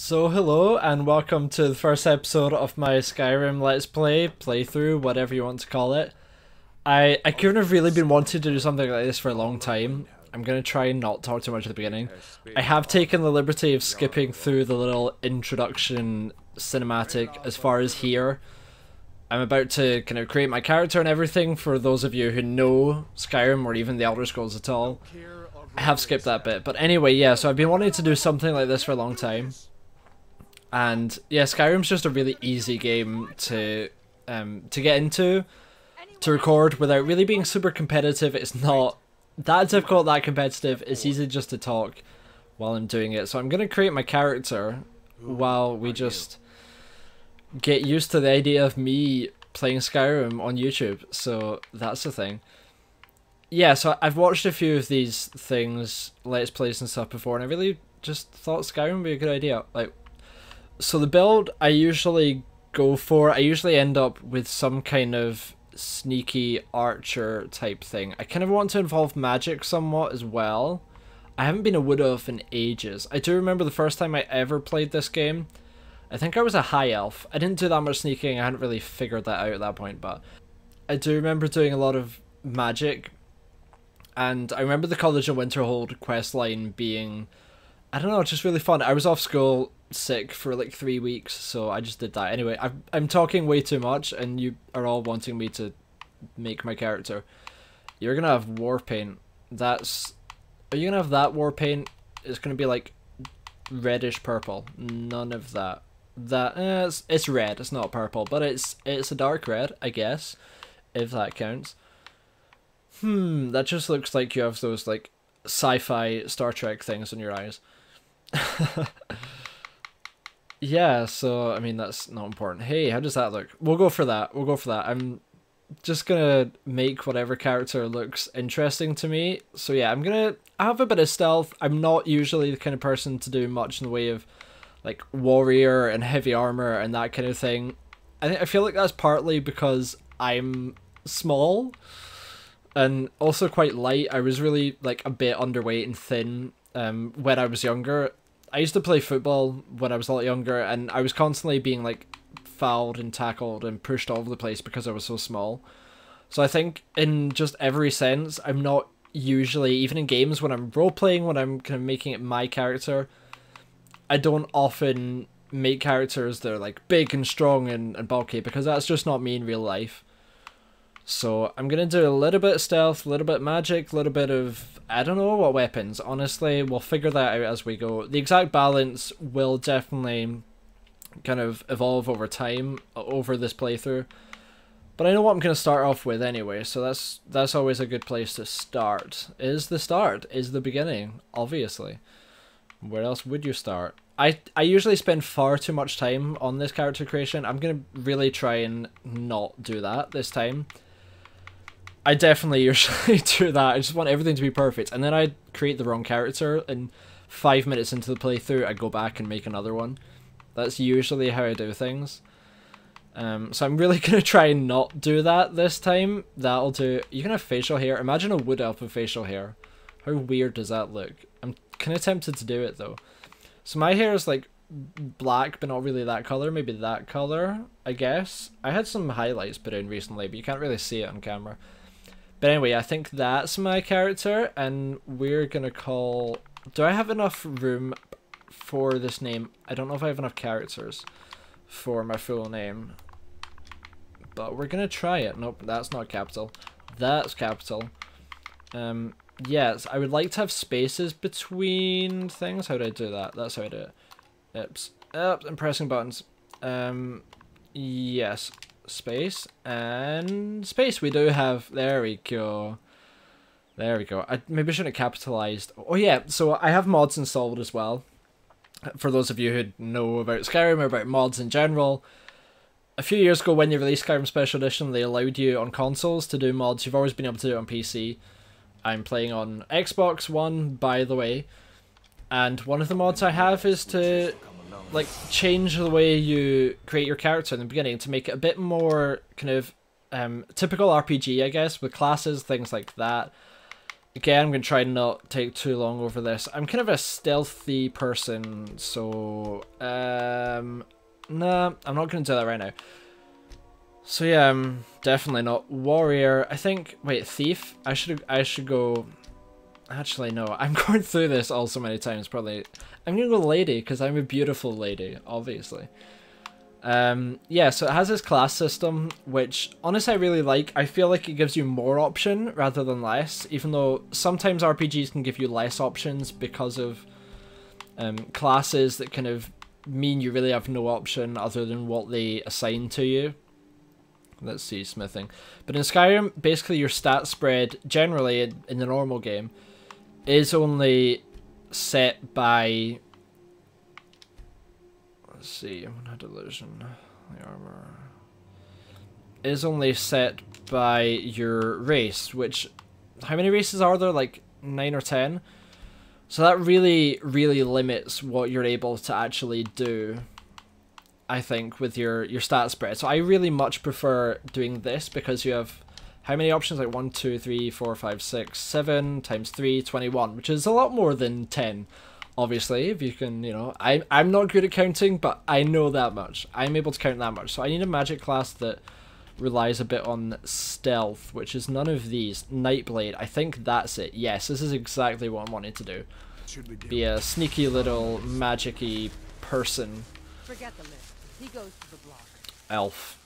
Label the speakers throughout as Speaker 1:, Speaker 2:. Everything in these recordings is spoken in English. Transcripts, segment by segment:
Speaker 1: So hello and welcome to the first episode of my Skyrim Let's Play, playthrough, whatever you want to call it. I, I couldn't have really been wanting to do something like this for a long time. I'm going to try and not talk too much at the beginning. I have taken the liberty of skipping through the little introduction cinematic as far as here. I'm about to kind of create my character and everything for those of you who know Skyrim or even the Elder Scrolls at all. I have skipped that bit. But anyway, yeah, so I've been wanting to do something like this for a long time. And yeah, Skyrim's just a really easy game to um, to get into, to record without really being super competitive. It's not that difficult, that competitive. It's easy just to talk while I'm doing it. So I'm going to create my character while we just get used to the idea of me playing Skyrim on YouTube. So that's the thing. Yeah, so I've watched a few of these things, Let's Plays and stuff before, and I really just thought Skyrim would be a good idea. Like, so the build I usually go for, I usually end up with some kind of sneaky archer type thing. I kind of want to involve magic somewhat as well. I haven't been a wood elf in ages. I do remember the first time I ever played this game. I think I was a high elf. I didn't do that much sneaking. I hadn't really figured that out at that point, but I do remember doing a lot of magic. And I remember the College of Winterhold quest line being, I don't know, just really fun. I was off school sick for like three weeks, so I just did that. Anyway, I'm I'm talking way too much, and you are all wanting me to make my character. You're gonna have war paint. That's are you gonna have that war paint? It's gonna be like reddish purple. None of that. That eh, it's it's red. It's not purple, but it's it's a dark red, I guess, if that counts. Hmm, that just looks like you have those like sci-fi Star Trek things in your eyes. Yeah, so I mean that's not important. Hey, how does that look? We'll go for that. We'll go for that. I'm just gonna make whatever character looks interesting to me. So yeah, I'm gonna I have a bit of stealth. I'm not usually the kind of person to do much in the way of like warrior and heavy armor and that kind of thing. I I feel like that's partly because I'm small and also quite light. I was really like a bit underweight and thin um when I was younger I used to play football when I was a lot younger, and I was constantly being like fouled and tackled and pushed all over the place because I was so small. So I think in just every sense, I'm not usually even in games when I'm role playing, when I'm kind of making it my character. I don't often make characters that are like big and strong and, and bulky because that's just not me in real life. So I'm gonna do a little bit of stealth, a little bit magic, a little bit of I don't know what weapons. Honestly, we'll figure that out as we go. The exact balance will definitely kind of evolve over time over this playthrough. But I know what I'm gonna start off with anyway, so that's that's always a good place to start. Is the start, is the beginning, obviously. Where else would you start? I I usually spend far too much time on this character creation. I'm gonna really try and not do that this time. I definitely usually do that. I just want everything to be perfect, and then I create the wrong character, and five minutes into the playthrough, I go back and make another one. That's usually how I do things. Um, so I'm really gonna try and not do that this time. That'll do. You can have facial hair. Imagine a wood elf with facial hair. How weird does that look? I'm kind of tempted to do it though. So my hair is like black, but not really that color. Maybe that color, I guess. I had some highlights put in recently, but you can't really see it on camera. But anyway, I think that's my character, and we're gonna call... Do I have enough room for this name? I don't know if I have enough characters for my full name. But we're gonna try it. Nope, that's not capital. That's capital. Um, yes, I would like to have spaces between things. How do I do that? That's how I do it. Oops. Oops, I'm pressing buttons. Um, yes space and space. We do have there we go. There we go. I maybe shouldn't have capitalized. Oh yeah so I have mods installed as well. For those of you who know about Skyrim or about mods in general a few years ago when you released Skyrim Special Edition they allowed you on consoles to do mods. You've always been able to do it on PC I'm playing on Xbox One by the way. And one of the mods I have is to like change the way you create your character in the beginning to make it a bit more kind of um, typical RPG, I guess, with classes, things like that. Again, I'm going to try and not take too long over this. I'm kind of a stealthy person, so... Um, nah, I'm not going to do that right now. So yeah, I'm definitely not warrior. I think... Wait, thief? I should I should go... Actually, no. I'm going through this all so many times, probably. I'm to go lady, because I'm a beautiful lady, obviously. Um, yeah, so it has this class system, which honestly I really like. I feel like it gives you more option rather than less, even though sometimes RPGs can give you less options because of um, classes that kind of mean you really have no option other than what they assign to you. Let's see, smithing. But in Skyrim, basically your stat spread, generally in, in the normal game, is only set by Let's see, one had illusion. The armor is only set by your race, which how many races are there? Like nine or ten. So that really, really limits what you're able to actually do. I think with your your stat spread. So I really much prefer doing this because you have how many options? Like 1, 2, 3, 4, 5, 6, 7 times 3, 21, which is a lot more than 10 obviously if you can you know. I, i'm not good at counting but i know that much. I'm able to count that much. So i need a magic class that relies a bit on stealth which is none of these. Nightblade i think that's it. Yes this is exactly what i'm wanting to do. Be a sneaky little magicy person.
Speaker 2: Forget the list he goes to the block.
Speaker 1: Elf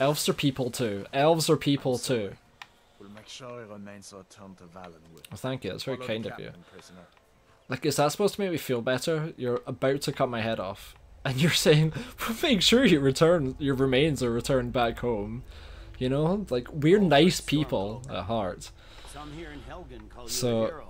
Speaker 1: elves are people too elves are people too
Speaker 3: We'll make sure he remains returned to Valenwood.
Speaker 1: well, thank you that's very
Speaker 3: Follow
Speaker 1: kind of you
Speaker 3: prisoner.
Speaker 1: Like, is that supposed to make me feel better? You're about to cut my head off, and you're saying, we'll "Make sure you return your remains are returned back home." You know, like we're nice people at heart.
Speaker 4: Some here in Helgen call you
Speaker 1: So,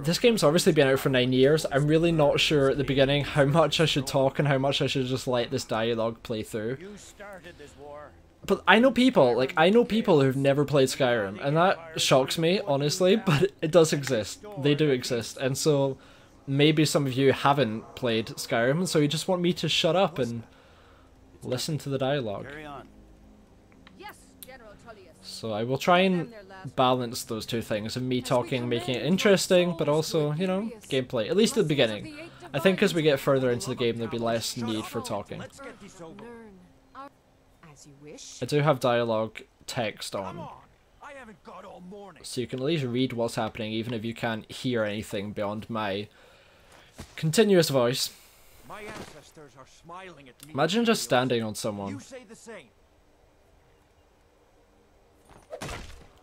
Speaker 1: This game's obviously been out for nine years. I'm really not sure at the beginning how much I should talk and how much I should just let this dialogue play through.
Speaker 4: You started this war.
Speaker 1: But I know people, like I know people who've never played Skyrim, and that shocks me, honestly, but it does exist. They do exist, and so maybe some of you haven't played Skyrim, so you just want me to shut up and listen to the dialogue.
Speaker 2: Yes general tullius
Speaker 1: So I will try and balance those two things of me talking, making it interesting, but also, you know, gameplay. At least at the beginning. I think as we get further into the game, there'll be less need for talking.
Speaker 4: Let's get this over.
Speaker 2: learn our- as you wish
Speaker 1: I do have dialogue text on.
Speaker 4: on. I haven't got all morning.
Speaker 1: so you can at least read what's happening even if you can't hear anything beyond my continuous voice.
Speaker 4: My ancestors are smiling at me.
Speaker 1: Imagine just standing on someone.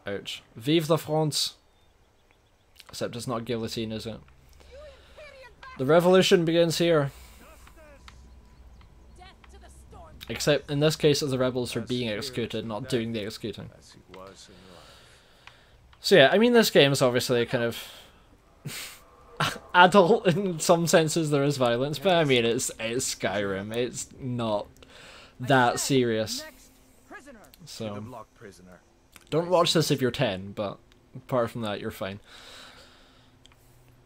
Speaker 4: Say the same.
Speaker 1: Ouch. Vive la France! Except it's not guillotine, is it? The revolution begins here.
Speaker 2: death to the storm
Speaker 1: Except in this case, the rebels are being executed, not doing the executing.
Speaker 3: As it was in life.
Speaker 1: So yeah, I mean this game is obviously kind of adult in some senses. There is violence, but I mean it's it's Skyrim. It's not that serious.
Speaker 2: next prisoner
Speaker 3: To the
Speaker 1: So
Speaker 3: prisoner.
Speaker 1: Don't watch this if you're ten. But apart from that, you're fine.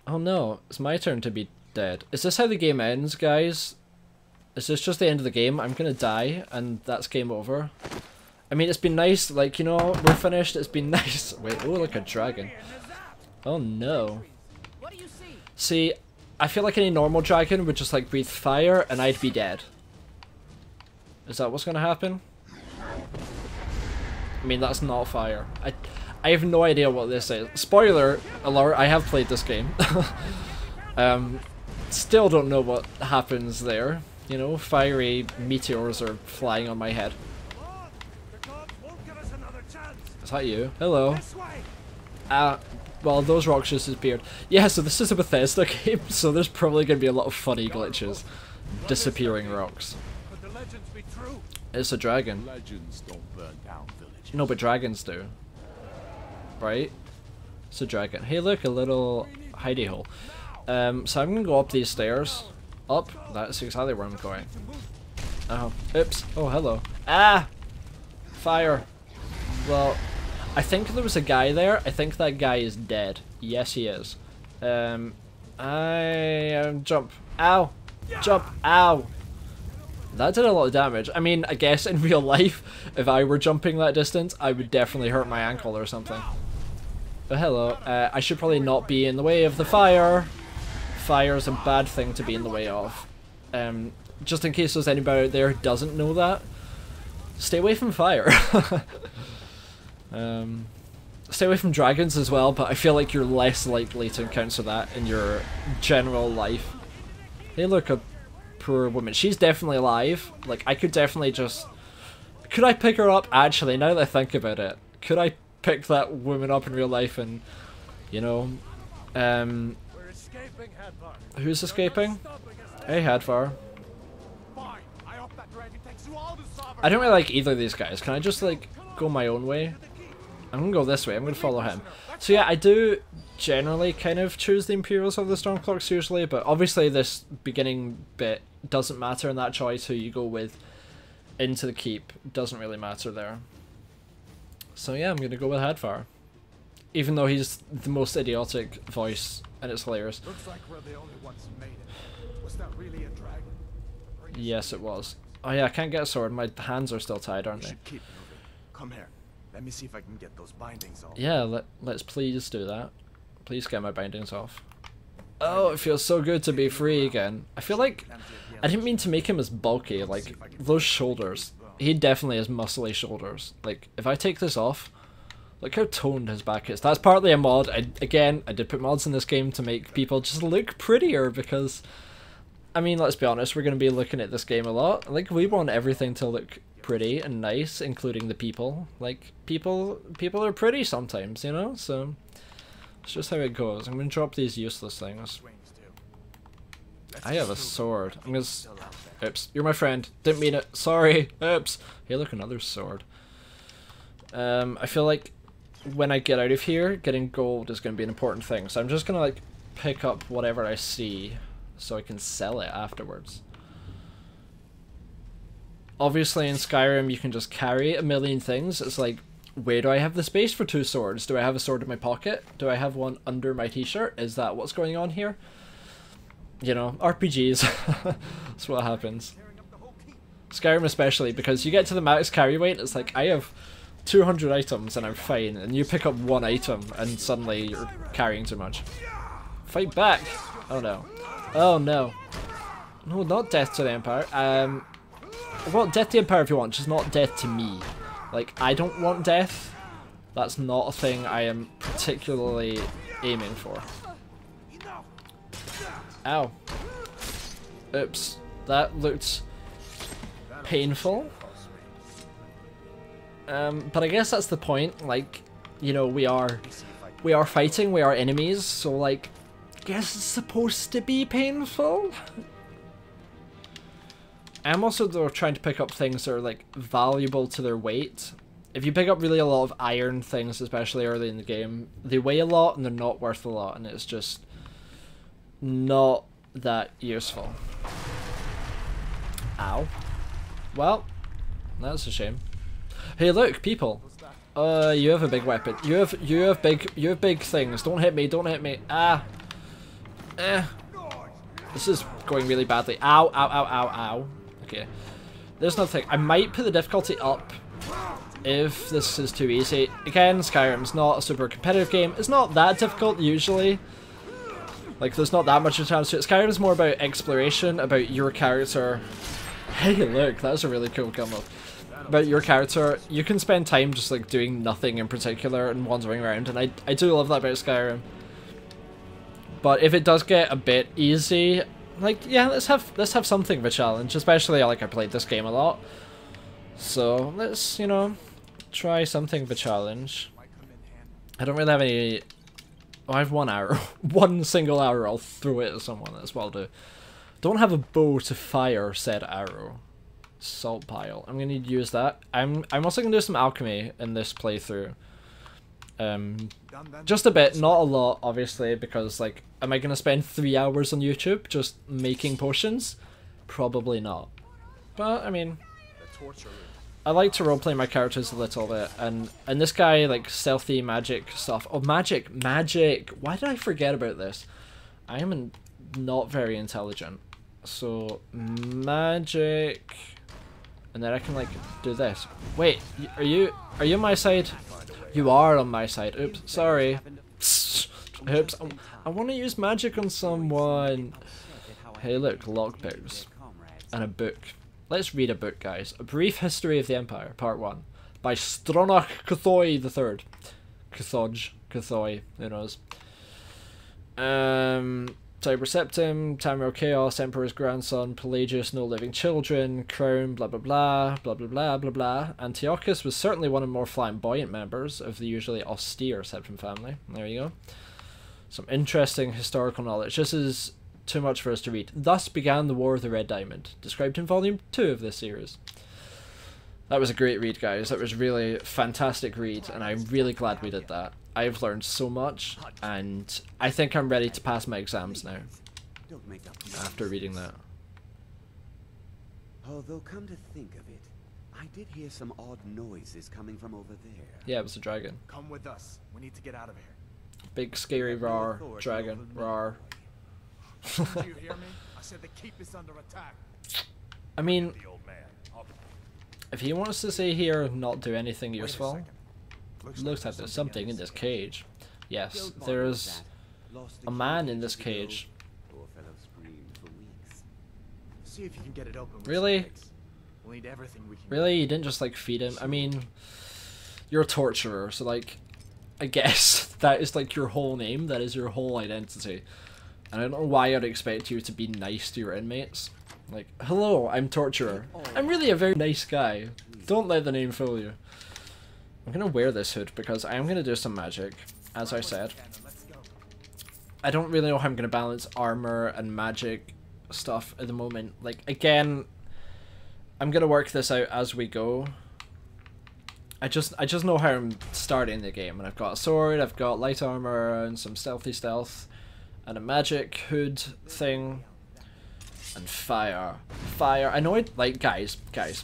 Speaker 1: Oh no, it's my turn to be dead. Is this how the game ends, guys? Is this just the end of the game? I'm gonna die, and that's game over. I mean, it's been nice. Like you know, we're finished. It's been nice. Wait, oh, like a dragon. Oh no.
Speaker 2: See,
Speaker 1: I feel like any normal dragon would just like breathe fire and I'd be dead. Is that what's gonna happen? I mean, that's not fire. I, I have no idea what this is. Spoiler alert, I have played this game. um, still don't know what happens there. You know, fiery meteors are flying on my head.
Speaker 4: The gods won't give us another chance.
Speaker 1: Is that you? Hello. Uh, well, those rocks just disappeared. Yeah, so this is a Bethesda game, so there's probably going to be a lot of funny glitches. Disappearing rocks.
Speaker 4: Could the legends be true?
Speaker 1: It's a dragon.
Speaker 3: Legends don't burn down.
Speaker 1: No, but dragons do. Right? It's a dragon. Hey, look, a little hidey hole. Um, so I'm going to go up these stairs. Up? That's exactly where I'm going. Oh, oops. Oh, hello. Ah! Fire. Well, I think there was a guy there. I think that guy is dead. Yes, he is. Um, I um, jump. Ow! Jump! Ow! That did a lot of damage. I mean, I guess in real life, if I were jumping that distance, I would definitely hurt my ankle or something. Oh, hello. Uh, I should probably not be in the way of the fire. Fire is a bad thing to be in the way of. Um, just in case there's anybody out there who doesn't know that, stay away from fire. um, stay away from dragons as well, but I feel like you're less likely to encounter that in your general life. Hey, look, a poor woman. She's definitely alive. Like, I could definitely just... Could I pick her up? Actually, now that I think about it, could I pick that woman up in real life and, you know, um, who's escaping? Hey, Hadvar.
Speaker 4: I
Speaker 1: don't really like either of these guys. Can I just, like, go my own way? I'm gonna go this way. I'm gonna follow him. So yeah, I do generally kind of choose the Imperials over the Stormcloaks usually, but obviously this beginning bit doesn't matter in that choice who you go with into the keep. Doesn't really matter there. So yeah, I'm gonna go with Hadvar. Even though he's the most idiotic voice and it's hilarious.
Speaker 3: Looks like we're the only ones made it. Was that really a dragon?
Speaker 1: Yes, it was. Oh yeah, I can't get a sword. My hands are still tied, aren't they?
Speaker 3: keep moving. Come here. Let me see if I can get those bindings off.
Speaker 1: Yeah, let, let's please do that. Please get my bindings off. Oh, it feels so good to be free again. I feel like I didn't mean to make him as bulky, like those shoulders. He definitely has muscly shoulders. Like if I take this off, look how toned his back is. That's partly a mod. I, again, I did put mods in this game to make people just look prettier because I mean, let's be honest, we're going to be looking at this game a lot. Like we want everything to look pretty and nice, including the people. Like people people are pretty sometimes, you know? So it's just how it goes. I'm to drop these useless things. I have a sword. I'm gonna. Oops, you're my friend. Didn't mean it. Sorry. Oops. Hey, look, another sword. Um, I feel like when I get out of here, getting gold is to be an important thing. So I'm just gonna like pick up whatever I see, so I can sell it afterwards. Obviously, in Skyrim, you can just carry a million things. It's like, where do I have the space for two swords? Do I have a sword in my pocket? Do I have one under my t-shirt? Is that what's going on here? You know, RPGs. That's what happens. Skyrim especially, because you get to the max carry weight, it's like, I have 200 items and I'm fine, and you pick up one item and suddenly you're carrying too much. Fight back! Oh no. Oh no. No, not death to the Empire. Um, well, death to the Empire if you want, just not death to me. Like, I don't want death. That's not a thing I am particularly aiming for. Ow. Oops. That looked painful. Um, but I guess that's the point. Like, you know, we are we are fighting. We are enemies. So like, guess it's supposed to be painful. I'm also though trying to pick up things that are like valuable to their weight. If you pick up really a lot of iron things, especially early in the game, they weigh a lot and they're not worth a lot, and it's just not that useful. Ow. Well, that's a shame. Hey, look, people. Uh, you have a big weapon. You have you have big you have big things. Don't hit me. Don't hit me. Ah. Eh. This is going really badly. Ow, ow, ow, ow, ow. Okay. There's nothing. I might put the difficulty up if this is too easy. Again, Skyrim's not a super competitive game. It's not that difficult usually. Like, there's not that much of a chance to it. Skyrim's more about exploration, about your character. Hey, look, that's a really cool gun mode. About your character, you can spend time just like doing nothing in particular and wandering around, and I, I do love that about Skyrim. But if it does get a bit easy, like yeah, let's have let's have something of a challenge. Especially like I played this game a lot, so let's you know try something of a challenge. I don't really have any. Oh, I have one arrow, one single arrow. I'll throw it at someone. as well. Do. Don't have a bow to fire said arrow. Salt pile. I'm gonna use that. I'm I'm also gonna do some alchemy in this playthrough. Um, just a bit, not a lot, obviously, because like, am I gonna spend three hours on YouTube just making potions? Probably not. But I mean. I like to roleplay my characters a little bit, and and this guy like stealthy magic stuff. Oh, magic, magic! Why did I forget about this? I am not very intelligent, so magic, and then I can like do this. Wait, are you are you on my side? You are on my side. Oops, sorry. Oops, I, I want to use magic on someone. Hey, look, lockpicks and a book. Let's read a book, guys. A Brief History of the Empire, Part 1, by Stronach Cathoi III. Cathoj, Cathoi, who knows. Um, Tiber Septim, Tamriel Chaos, Emperor's Grandson, Pelagius, No Living Children, Crown, blah blah blah, blah blah blah blah blah. Antiochus was certainly one of the more flamboyant members of the usually austere Septim family. There you go. Some interesting historical knowledge. This is too much for us to read. Thus began the War of the Red Diamond, described in Volume 2 of this series. That was a great read, guys. That was really fantastic read, and I'm really glad we did that. I've learned so much, and I think I'm ready to pass my exams now,
Speaker 5: Don't make up
Speaker 1: after reading that.
Speaker 5: Although come to think of it, I did hear some odd noises coming from over there.
Speaker 1: Yeah, it was a dragon.
Speaker 3: Come with us. We need to get out of here.
Speaker 1: Big, scary, roar, dragon, roar.
Speaker 3: Do you hear me? I said the keep is under attack.
Speaker 1: I mean,
Speaker 4: The old man. I'll
Speaker 1: if he wants to stay here and not do anything useful,
Speaker 3: second. Looks,
Speaker 1: looks like there's something in this cage. Yes, there's
Speaker 5: with that. Lost
Speaker 1: a man in this cage.
Speaker 5: Poor fellow screamed for weeks.
Speaker 3: See if you can get it open.
Speaker 1: Really?
Speaker 3: We'll need everything we can.
Speaker 1: Really? You didn't just like feed him? I mean, you're a torturer, so like, I guess that is like your whole name. That is your whole identity. And I don't know why I'd expect you to be nice to your inmates. Like, hello, I'm torturer. I'm really a very nice guy. Don't let the name fool you. I'm gonna wear this hood because I am gonna do some magic, as I said. I don't really know how I'm gonna balance armor and magic stuff at the moment. Like again, I'm gonna work this out as we go. I just I just know how I'm starting the game, and I've got a sword, I've got light armor, and some stealthy stealth, and a magic hood thing, and fire, fire. I know it like guys, guys.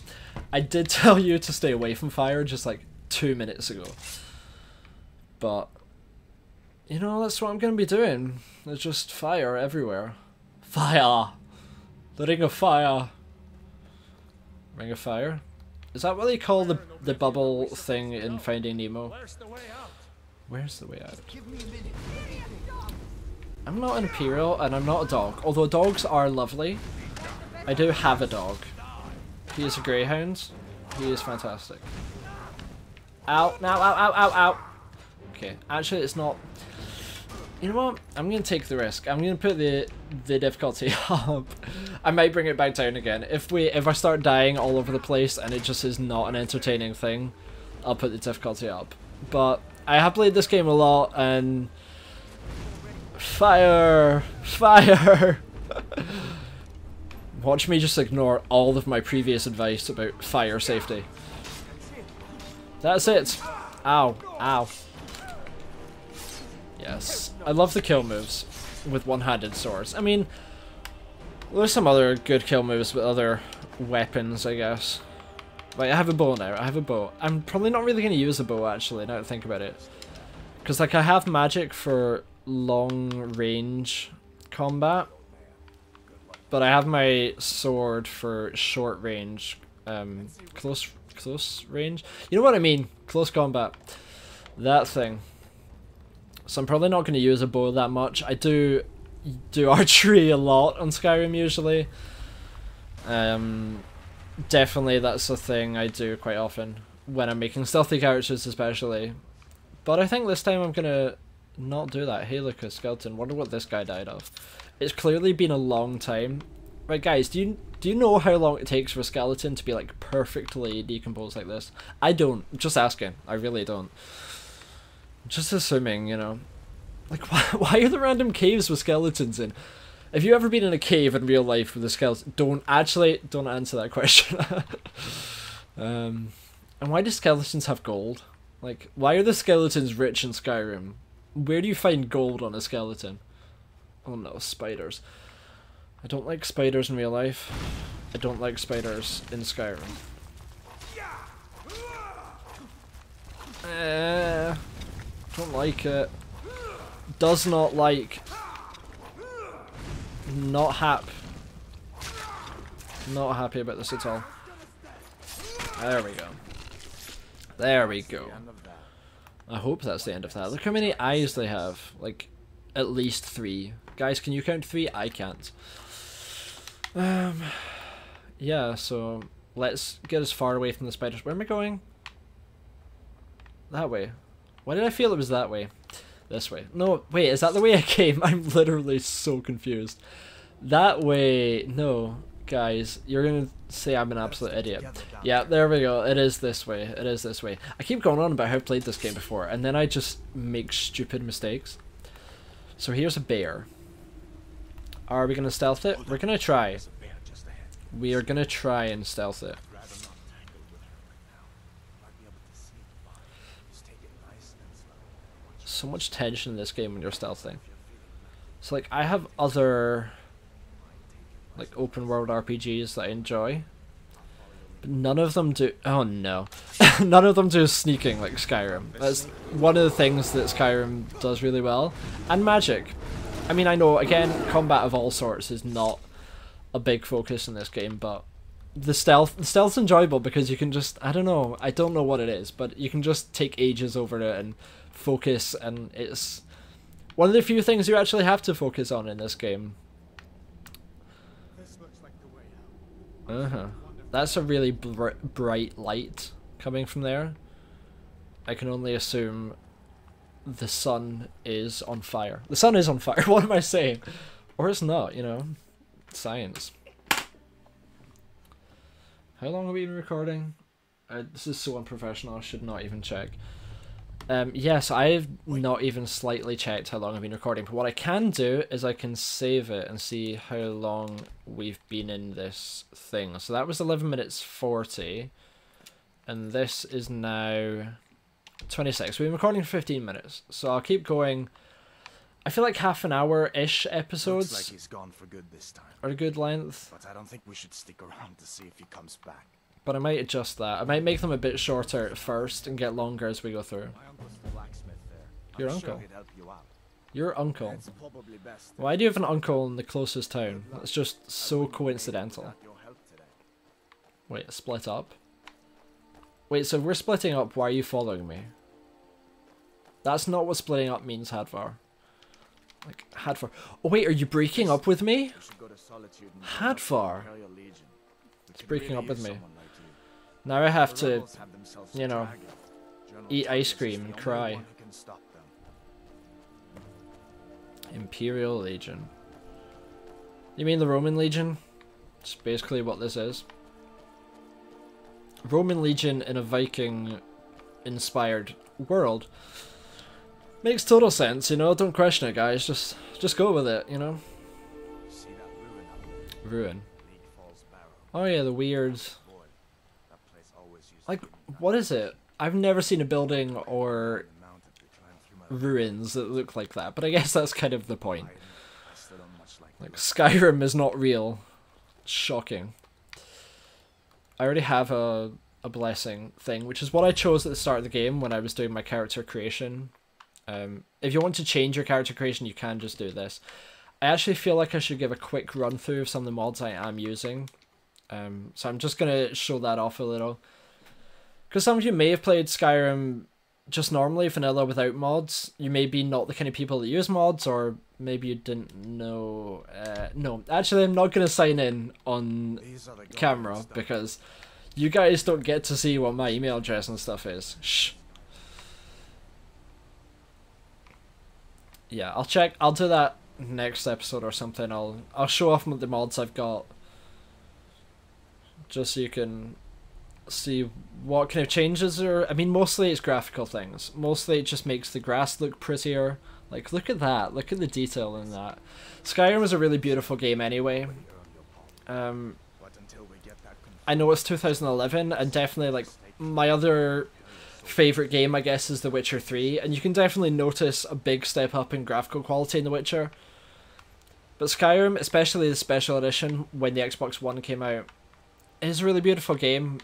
Speaker 1: I did tell you to stay away from fire just like two minutes ago, but you know, that's what I'm gonna be doing. There's just fire everywhere. Fire! The ring of fire. Ring of fire? Is that what they call the the bubble thing in Finding Nemo?
Speaker 4: Where's the way out?
Speaker 1: Where's the way out?
Speaker 2: Give me a minute.
Speaker 1: I'm not an Imperial and I'm not a dog. Although dogs are lovely. I do have a dog. He is a greyhound. He is fantastic. Ow, now, ow, ow, ow, ow. Okay, actually it's not... You know what? I'm gonna take the risk. I'm gonna put the the difficulty up. I might bring it back down again. If we if I start dying all over the place and it just is not an entertaining thing, I'll put the difficulty up. But I have played this game a lot and fire, fire. Watch me just ignore all of my previous advice about fire safety. That's it. Ow, ow. Yes, I love the kill moves with one-handed swords. I mean, there's some other good kill moves with other weapons, I guess. Like, I have a bow now, I have a bow. I'm probably not really going to use a bow, actually, now that I think about it. Because, like, I have magic for long-range combat. But I have my sword for short-range, um, close, close range? You know what I mean? Close combat. That thing. So I'm probably not going to use a bow that much. I do do archery a lot on Skyrim usually. Um, definitely that's a thing I do quite often when I'm making stealthy characters especially. But I think this time I'm going to not do that. Hey look, a skeleton. Wonder what this guy died of. It's clearly been a long time. Right guys, do you do you know how long it takes for a skeleton to be like perfectly decomposed like this? I don't. Just asking. I really don't. Just assuming, you know. Like, why, why are there random caves with skeletons in? Have you ever been in a cave in real life with a skeleton? Don't, actually, don't answer that question. um, and why do skeletons have gold? Like, why are the skeletons rich in Skyrim? Where do you find gold on a skeleton? Oh no, spiders. I don't like spiders in real life. I don't like spiders in Skyrim. Eh, don't like it. Does not like. Not hap. Not happy about this at all. There we go. There we go. I hope that's the end of that. Look how many eyes they have. Like, at least three. Guys, can you count three? I can't. Um, yeah, so let's get as far away from the spiders. Where am I going? That way. Why did I feel it was that way? This way. No, wait, is that the way I came? I'm literally so confused. That way, no. Guys, you're gonna say I'm an absolute idiot. Yeah, there we go. It is this way. It is this way. I keep going on about how I've played this game before, and then I just make stupid mistakes. So here's a bear. Are we gonna stealth it? We're gonna try.
Speaker 3: There's a bear just ahead.
Speaker 1: We are gonna try and stealth it.
Speaker 3: Rather not tangle with her right now. Might be able to see the body. Just take it nice and slow. Watch
Speaker 1: So much tension in this game when you're stealthing. So like I have other like open world RPGs that I enjoy. But none of them do oh no. none of them do sneaking like Skyrim. That's one of the things that Skyrim does really well. And magic. I mean I know again combat of all sorts is not a big focus in this game, but the stealth the stealth's enjoyable because you can just I don't know, I don't know what it is, but you can just take ages over it and focus and it's one of the few things you actually have to focus on in this game.
Speaker 4: Out.
Speaker 1: Uh-huh. That's a really br- bright light coming from there. I can only assume the sun is on fire. The sun is on fire. What am I saying? Or it's not, you know. Science. How long have we been recording? Uh, this is so unprofessional. I should not even check. Um, yes, I've not even slightly checked how long I've been recording, but what I can do is I can save it and see how long we've been in this thing. So that was 11 minutes 40, and this is now 26. We've been recording for 15 minutes, so I'll keep going. I feel like half an hour-ish episodes
Speaker 3: Looks like he's gone for good this time.
Speaker 1: are a good length,
Speaker 3: But I don't think we should stick around to see if he comes back.
Speaker 1: but I might adjust that. I might make them a bit shorter at first and get longer as we go through.
Speaker 3: My uncle's the blacksmith there.
Speaker 1: Your
Speaker 3: I'm
Speaker 1: uncle?
Speaker 3: Sure you.
Speaker 1: Your uncle. Why do you have an uncle in the closest town? That's just so coincidental.
Speaker 3: Without your help today.
Speaker 1: Wait, split up? Wait, so we're splitting up, why are you following me? That's not what splitting up means, Hadvar. Like, Hadvar. Oh wait, are you breaking up with me? Hadvar.
Speaker 3: Could
Speaker 1: breaking up with me. Now I have to you know, eat ice cream and cry. Imperial Legion. You mean the Roman Legion? It's basically what this is. Roman Legion in a Viking inspired world. Makes total sense, you know, don't question it guys, just just go with it, you know?
Speaker 3: Ruin?
Speaker 1: Oh yeah, the weird
Speaker 3: Boy, that place always used
Speaker 1: like what is it? I've never seen a building or ruins that look like that, but I guess that's kind of the point.
Speaker 3: Like.
Speaker 1: Skyrim is not real. Shocking. I already have a a blessing thing, which is what I chose at the start of the game when I was doing my character creation. Um, if you want to change your character creation, you can just do this. I actually feel like I should give a quick run through of some of the mods I am using. Um, so I'm just gonna show that off a little. Because some of you may have played Skyrim just normally vanilla without mods. You may be not the kind of people that use mods, or maybe you didn't know. Uh, no, actually, I'm not gonna sign in on
Speaker 3: These are the
Speaker 1: camera because you guys don't get to see what my email address and stuff is. Shh. Yeah, I'll check. I'll do that next episode or something. I'll I'll show off the mods I've got, just so you can see what kind of changes are. I mean, mostly it's graphical things. Mostly it just makes the grass look prettier. Like, look at that. Look at the detail in that. Skyrim is a really beautiful game anyway. Um, I know it's 2011, and definitely like my other favorite game, I guess, is The Witcher 3, and you can definitely notice a big step up in graphical quality in The Witcher. But Skyrim, especially the special edition when the Xbox One came out, is a really beautiful game.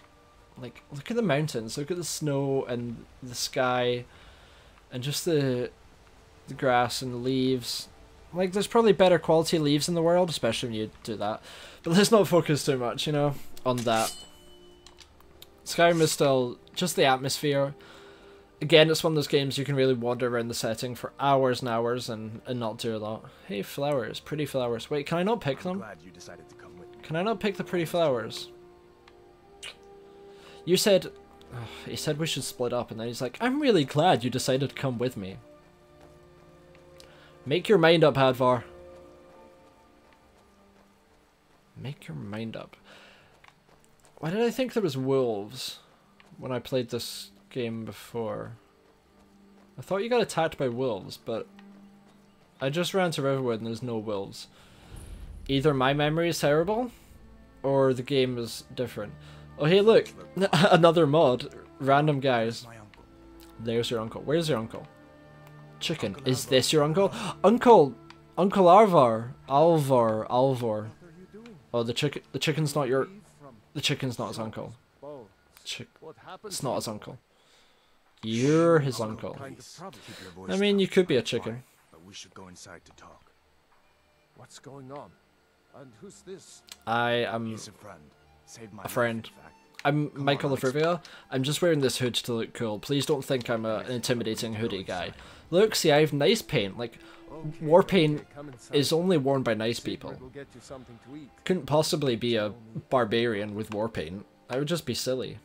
Speaker 1: Like, look at the mountains, look at the snow and the sky, and just the the grass and the leaves. Like, there's probably better quality leaves in the world, especially when you do that. But let's not focus too much, you know, on that. Skyrim is still just the atmosphere. again, it's one of those games you can really wander around the setting for hours and hours and, and not do a lot. Hey, flowers, pretty flowers. Wait, can I not pick them?
Speaker 3: glad you decided to come with me.
Speaker 1: Can I not pick the pretty flowers? You said, he said we should split up, and then he's like, I'm really glad you decided to come with me. Make your mind up, Hadvar. Make your mind up. Why did I think there was wolves when I played this game before? I thought you got attacked by wolves, but I just ran to Riverwood and there's no wolves. Either my memory is terrible, or the game is different. Oh hey look, another mod. Random guys. There's your uncle. Where's your uncle? Chicken. Is this your uncle? Uncle! Uncle Arvar! Alvar. Alvor.
Speaker 4: What are you doing?
Speaker 1: Oh, the chicken. The chicken's not your. The chicken's not his uncle.
Speaker 4: bones.
Speaker 1: Chick. It's not his uncle. You're his uncle.
Speaker 4: Kind of trouble.
Speaker 3: Keep your voice
Speaker 1: I mean, you could be a
Speaker 3: I'm
Speaker 1: chicken.
Speaker 3: But we should go inside to talk.
Speaker 4: What's going on? And who's this?
Speaker 1: I am.
Speaker 3: He's a friend. Saved my
Speaker 1: A friend.
Speaker 3: Life.
Speaker 1: I'm
Speaker 3: Come
Speaker 1: Michael
Speaker 3: on,
Speaker 1: of Rivia. I'm just wearing this hood to look cool. Please don't think I'm a, an intimidating hoodie guy. Look, see, I have nice paint. Like,
Speaker 4: Okay,
Speaker 1: war paint
Speaker 4: come
Speaker 1: is only worn by nice
Speaker 4: Sigrid
Speaker 1: people.
Speaker 4: will get you something to eat.
Speaker 1: Couldn't possibly be a barbarian with war paint. I would just be silly.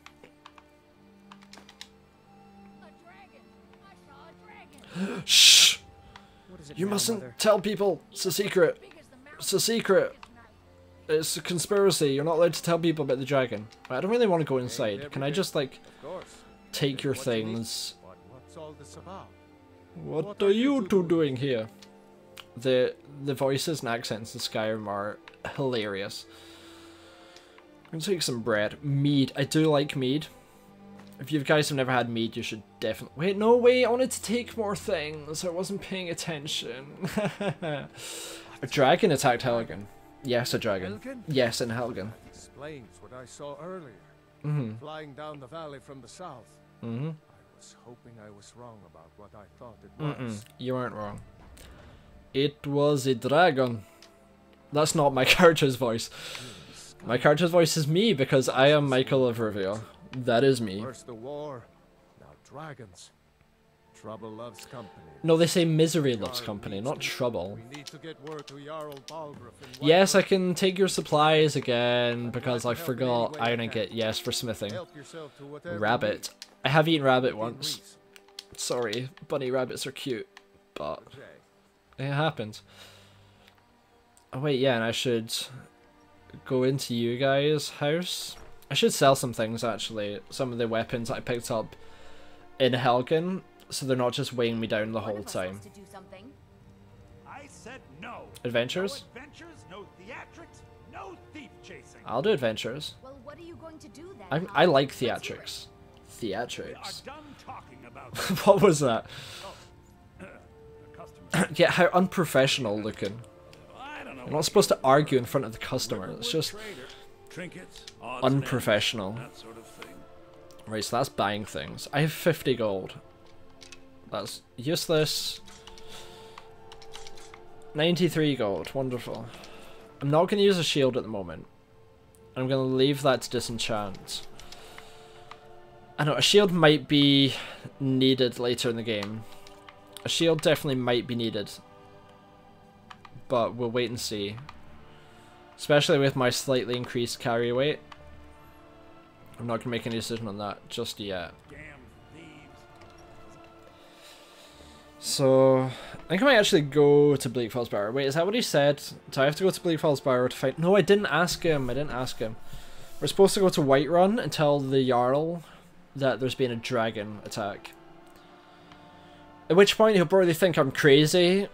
Speaker 2: A dragon! I saw a dragon!
Speaker 1: Shh!
Speaker 6: What is it
Speaker 1: You mustn't tell people. It's a secret.
Speaker 2: Big as the mountain
Speaker 1: It's a secret. It's a conspiracy. You're not allowed to tell people about the dragon. I don't really want to go inside. Can I just, like, take your
Speaker 4: What you need.
Speaker 1: things?
Speaker 4: But what's all this about?
Speaker 1: What are
Speaker 4: you two doing?
Speaker 1: doing here? The the voices and accents in Skyrim are hilarious. I'm gonna take some bread. Mead. I do like mead. If you guys have never had mead, you should definitely. Wait, no, wait. I wanted to take more things. I wasn't paying attention. a dragon attacked Helgen. Yes, a dragon.
Speaker 4: Helgen?
Speaker 1: Yes, in Helgen.
Speaker 4: Explains what I saw earlier.
Speaker 1: Mhm.
Speaker 4: Flying down the valley from the south.
Speaker 1: Mhm.
Speaker 4: I was hoping I was wrong about what I thought it was.
Speaker 1: You aren't wrong. It was a dragon. That's not my character's voice. My character's voice is me because I am Michael of Rivia. That is me.
Speaker 4: First the war, now dragons. Trouble loves company.
Speaker 1: No, they say misery loves company, not trouble.
Speaker 4: We need to get word to Jarl
Speaker 1: Yes, I can take your supplies again because I forgot iron get Yes, for smithing.
Speaker 4: Help yourself to whatever
Speaker 1: Rabbit. I have eaten rabbit once. Sorry, bunny rabbits are cute, but it happens. Oh wait, yeah, and I should go into you guys' house. I should sell some things actually. Some of the weapons I picked up in Helgen, so they're not just weighing me down the whole time.
Speaker 2: To do something.
Speaker 7: I said no.
Speaker 1: Adventures?
Speaker 7: No adventures, no theatrics, no thief chasing.
Speaker 1: I'll do adventures.
Speaker 2: Well, what are you going to do then?
Speaker 1: I'm. I like
Speaker 2: Let's hear it.
Speaker 1: theatrics. Theatrics.
Speaker 7: done talking about this.
Speaker 1: what was that?
Speaker 7: Oh. The
Speaker 1: yeah, how unprofessional looking.
Speaker 7: I don't know.
Speaker 1: I'm not supposed to argue in front of the customer. It's just
Speaker 7: Trinkets, odds and ends,
Speaker 1: unprofessional.
Speaker 7: Sort of.
Speaker 1: Right, so that's buying things. I have 50 gold. That's useless. 93 gold. Wonderful. I'm not going to use a shield at the moment. I'm going to leave that to disenchant. I know, a shield might be needed later in the game. A shield definitely might be needed. But we'll wait and see. Especially with my slightly increased carry weight. I'm not going to make any decision on that just yet.
Speaker 7: Damn
Speaker 1: So, I think I might actually go to Bleak Falls Barrow. Wait, is that what he said? Do I have to go to Bleak Falls Barrow to fight? No, I didn't ask him. I didn't ask him. We're supposed to go to Whiterun and tell the Jarl that there's been a dragon attack. At which point he'll probably think I'm crazy,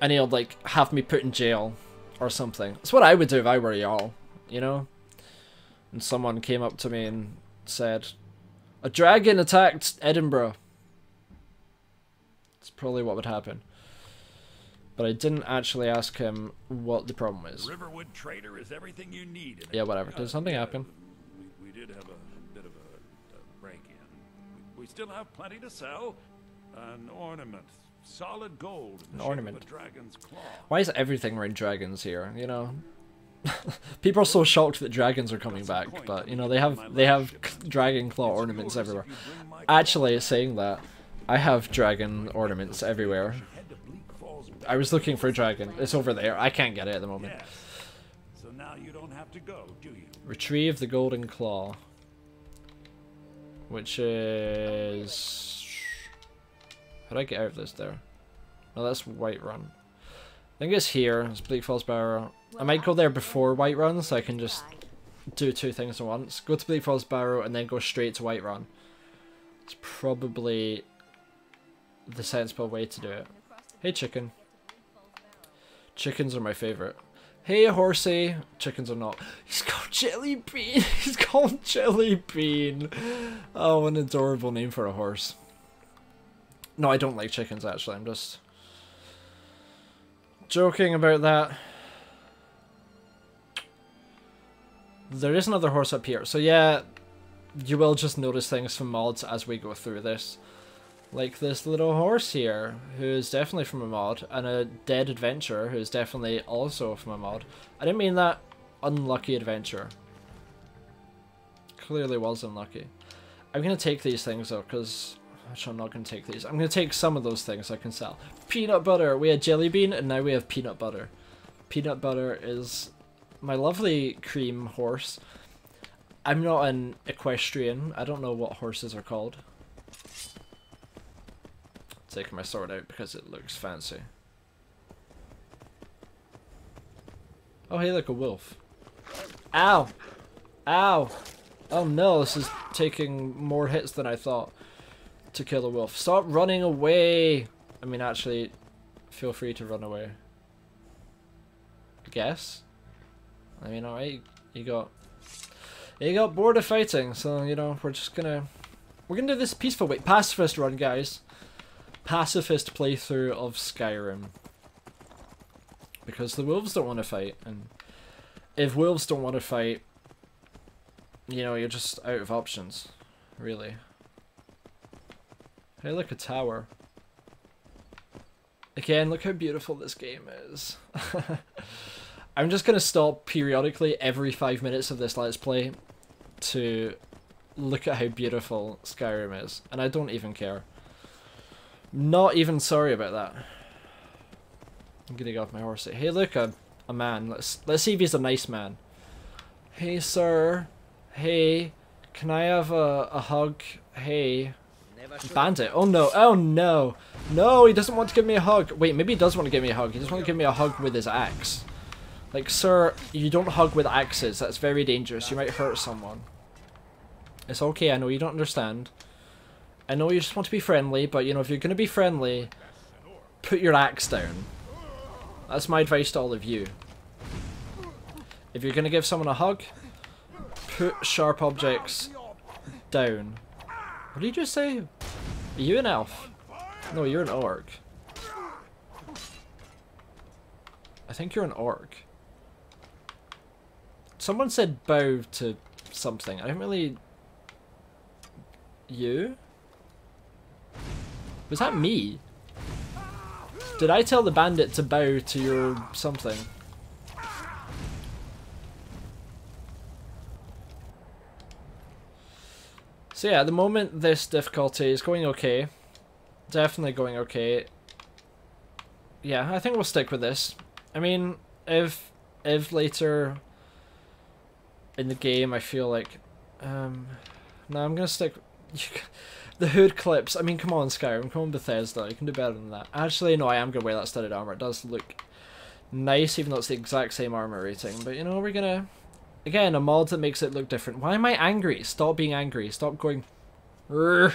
Speaker 1: and he'll like have me put in jail or something. That's what I would do if I were a Jarl, you know. And someone came up to me and said, "A dragon attacked Edinburgh." It's probably what would happen. But I didn't actually ask him what the problem is.
Speaker 7: Riverwood Trader is everything you need.
Speaker 1: Yeah, whatever. Did
Speaker 7: Uh,
Speaker 1: something happen?
Speaker 7: We, we did have a bit of a, a break-in. We, we still have plenty to sell. An ornament, solid gold.
Speaker 1: An ornament.
Speaker 7: A dragon's claw.
Speaker 1: Why is everything around dragons here? You know, people are so shocked that dragons are coming back, but you know they have they have dragon claw ornaments everywhere.
Speaker 7: you bring my my
Speaker 1: Actually, saying that, I have dragon ornaments everywhere.
Speaker 7: head to Bleak Falls.
Speaker 1: I was looking for a dragon. It's over there. I can't get it at the moment.
Speaker 7: So now you don't have to go, do you?
Speaker 1: Retrieve the golden claw. Which is... How do I get out of this there? No, that's Whiterun. I think it's here. It's Bleak Falls Barrow. I might go there before Whiterun so I can just do two things at once. Go to Bleak Falls Barrow and then go straight to Whiterun. It's probably the sensible way to do it. Hey chicken. Chickens are my favourite. Hey horsey. Chickens are not. He's called Jelly Bean. He's called Jelly Bean. Oh, an adorable name for a horse. No, I don't like chickens actually. I'm just joking about that. There is another horse up here. So yeah, you will just notice things from mods as we go through this. Like this little horse here, who is definitely from a mod, and a dead adventurer, who is definitely also from a mod. I didn't mean that unlucky adventure. Clearly was unlucky. I'm going to take these things though, because... Actually, I'm not going to take these. I'm going to take some of those things I can sell. Peanut butter! We had jelly bean, and now we have peanut butter. Peanut butter is my lovely cream horse. I'm not an equestrian. I don't know what horses are called. Taking my sword out because it looks fancy. Oh, hey, look, a wolf. Ow! Ow! Oh no, this is taking more hits than I thought to kill a wolf. Stop running away! I mean, actually, feel free to run away. I guess. I mean, alright, you got... You got bored of fighting, so, you know, we're just gonna... We're gonna do this peaceful way. Pacifist run, guys. Pacifist playthrough of Skyrim. Because the wolves don't want to fight, and if wolves don't want to fight, you know, you're just out of options, really. Hey, look, a tower. Again, look how beautiful this game is. I'm just going to stop periodically every five minutes of this Let's Play to look at how beautiful Skyrim is. And I don't even care. Not even sorry about that. I'm gonna get off my horse. Hey, look, a, a man. Let's let's see if he's a nice man. Hey, sir. Hey, can I have a, a hug? Hey. Bandit. Oh no. Oh no. No, he doesn't want to give me a hug. Wait, maybe he does want to give me a hug. He just want to give me a hug with his axe. Like, sir, you don't hug with axes. That's very dangerous. You might hurt someone. It's okay. I know you don't understand. I know you just want to be friendly, but you know, if you're going to be friendly, put your axe down. That's my advice to all of you. If you're going to give someone a hug, put sharp objects down. What did you just say? Are you an elf? No, you're an orc. I think you're an orc. Someone said bow to something. I don't really... You? Was that me? Did I tell the bandit to bow to your something? So yeah, at the moment this difficulty is going okay. Definitely going okay. Yeah, I think we'll stick with this. I mean, if if later in the game I feel like um no, I'm gonna stick the hood clips. I mean, come on, Skyrim, come on, Bethesda, you can do better than that. Actually, no, I am gonna wear that studded armor. It does look nice, even though it's the exact same armor rating. But you know, we're gonna again a mod that makes it look different. Why am I angry? Stop being angry. Stop going. Rrr.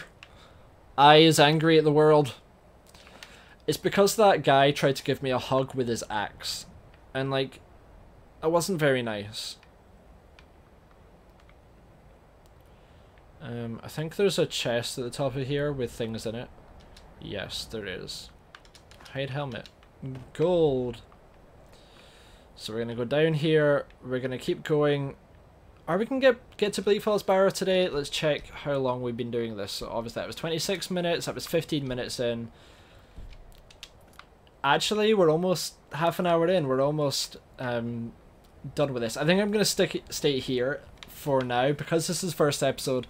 Speaker 1: I is angry at the world. It's because that guy tried to give me a hug with his axe, and like, it wasn't very nice. Um, I think there's a chest at the top of here with things in it. Yes, there is. Hide helmet. Gold. So we're gonna go down here. We're gonna keep going. Are we gonna get get to Bleak Falls Barrow today? Let's check how long we've been doing this. So obviously that was 26 minutes. That was 15 minutes in. Actually, we're almost half an hour in. We're almost um, done with this. I think I'm gonna stick stay here for now because this is first episode.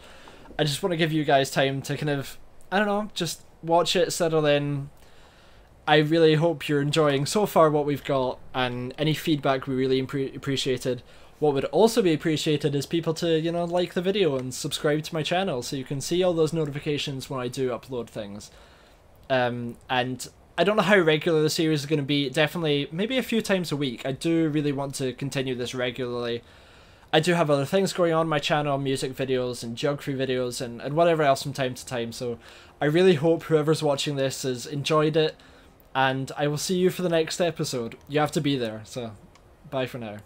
Speaker 1: I just want to give you guys time to kind of, I don't know, just watch it, settle in. I really hope you're enjoying so far what we've got, and any feedback we really appre- appreciated. What would also be appreciated is people to, you know, like the video and subscribe to my channel so you can see all those notifications when I do upload things. Um, and I don't know how regular the series is going to be. Definitely, maybe a few times a week. I do really want to continue this regularly. I do have other things going on my channel, music videos and geography videos and, and whatever else from time to time. So I really hope whoever's watching this has enjoyed it. And I will see you for the next episode. You have to be there. So bye for now.